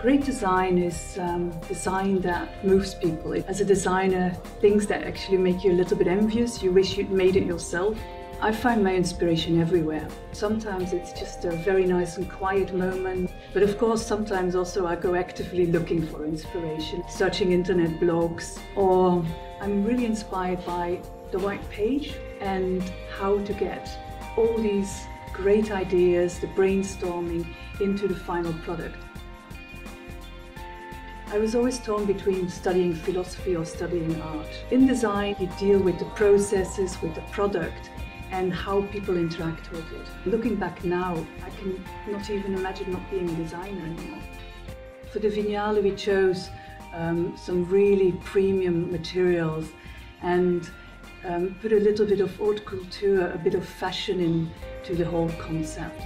Great design is um, design that moves people. As a designer, things that actually make you a little bit envious, you wish you'd made it yourself. I find my inspiration everywhere. Sometimes it's just a very nice and quiet moment, but of course, sometimes also I go actively looking for inspiration, searching internet blogs, or I'm really inspired by the white page and how to get all these great ideas, the brainstorming into the final product. I was always torn between studying philosophy or studying art. In design, you deal with the processes, with the product, and how people interact with it. Looking back now, I can not even imagine not being a designer anymore. For the Vignale, we chose um, some really premium materials and um, put a little bit of haute couture, a bit of fashion into the whole concept.